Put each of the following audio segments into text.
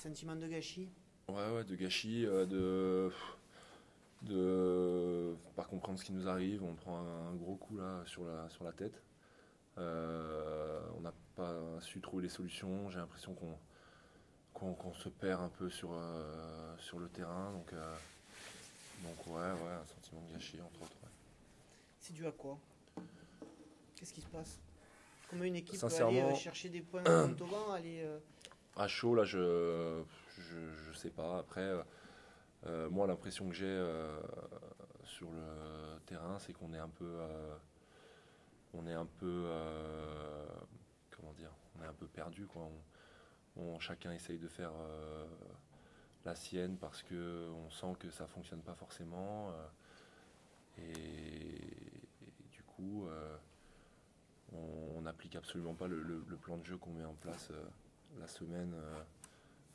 Sentiment de gâchis Ouais, ouais, de gâchis, euh, de, de pas comprendre ce qui nous arrive. On prend un, gros coup là sur la, sur la tête. Euh, on n'a pas su trouver les solutions. J'ai l'impression qu'on qu'on se perd un peu sur, euh, sur le terrain. Donc, donc ouais, ouais, un sentiment de gâchis entre autres. C'est dû à quoi? Qu'est-ce qui se passe? Comment une équipe peut aller chercher des points dans le aller à chaud, là, je, je, sais pas. Après, euh, euh, moi, l'impression que j'ai euh, sur le terrain, c'est qu'on est un peu, on est un peu, comment dire, on est un peu perdu, quoi. On, chacun essaye de faire la sienne parce que on sent que ça fonctionne pas forcément. Et, du coup, on n'applique absolument pas le, le, plan de jeu qu'on met en place la semaine euh,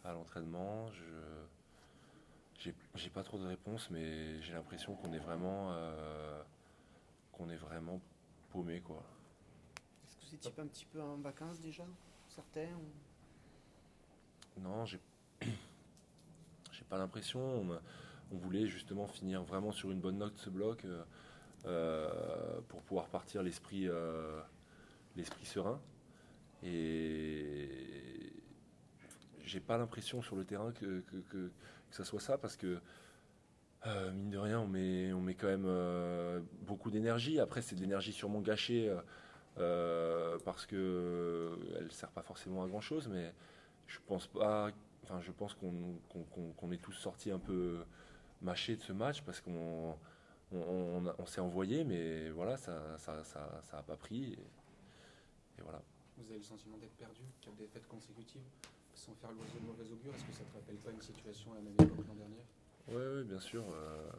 à l'entraînement. Je j'ai pas trop de réponses, mais j'ai l'impression qu'on est vraiment euh, qu'on est vraiment paumé quoi. Est-ce que vous étiez pas un petit peu en vacances déjà, certains Non, j'ai j'ai pas l'impression. On, voulait justement finir vraiment sur une bonne note ce bloc euh, pour pouvoir partir l'esprit l'esprit serein. Et j'ai pas l'impression sur le terrain que, que, ça soit ça parce que euh, mine de rien, on met, on met quand même euh, beaucoup d'énergie. Après, c'est de l'énergie sûrement gâchée euh, parce que elle sert pas forcément à grand chose, mais je pense pas. Enfin, je pense qu'on est tous sortis un peu mâchés de ce match parce qu'on on, s'est envoyé, mais voilà, ça ça, ça, ça pas pris. et voilà. Vous avez le sentiment d'être perdu, quatre défaites consécutives, sans faire le mauvais augure Est-ce que ça te rappelle pas une situation à la même époque l'an dernier? Oui, bien sûr. Euh...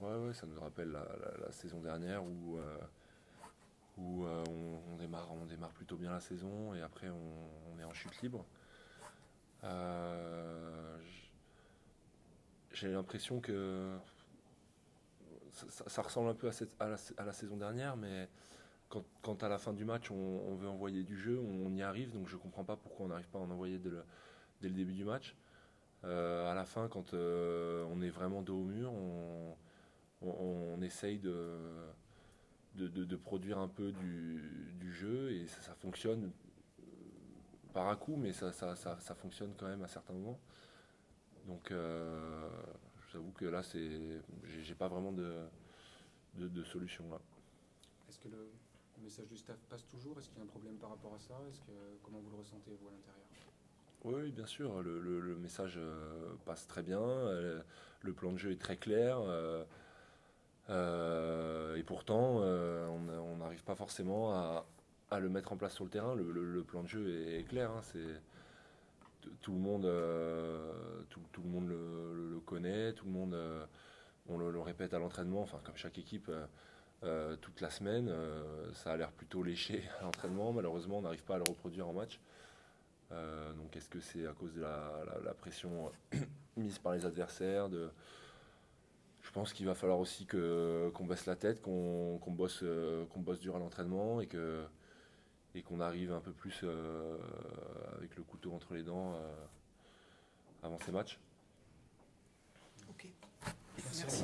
Ouais, ouais, ça nous rappelle la, saison dernière où, euh, où euh, on, démarre, on démarre plutôt bien la saison et après on, est en chute libre. J'ai l'impression que ça, ressemble un peu à, la, à la saison dernière, mais quand, à la fin du match on, veut envoyer du jeu, on, y arrive, donc je comprends pas pourquoi on n'arrive pas à en envoyer dès le, début du match. Euh, à la fin, quand euh, on est vraiment dos au mur, on, essaye de, produire un peu du, jeu et ça, fonctionne euh, par à coup, mais ça, fonctionne quand même à certains moments. Donc, euh, j'avoue que là, j'ai pas vraiment de, de, solution là. Est-ce que le, le message du staff passe toujours? Est-ce qu'il y a un problème par rapport à ça? Est-ce que, Comment vous le ressentez, vous, à l'intérieur? Oui, bien sûr, le, message euh, passe très bien, euh, le plan de jeu est très clair, euh, et pourtant on n'arrive pas forcément à, le mettre en place sur le terrain. Le, plan de jeu est, clair, hein, c'est tout le monde, tout, le monde le, connaît, tout le monde, on le, répète à l'entraînement, enfin comme chaque équipe. Euh, toute la semaine. Euh, ça a l'air plutôt léché à l'entraînement. Malheureusement, on n'arrive pas à le reproduire en match. Euh, donc, est-ce que c'est à cause de la, pression mise par les adversaires de... Je pense qu'il va falloir aussi que, qu'on baisse la tête, qu'on, bosse, qu'on bosse dur à l'entraînement et, que, et qu'on arrive un peu plus avec le couteau entre les dents avant ces matchs. Ok. Merci.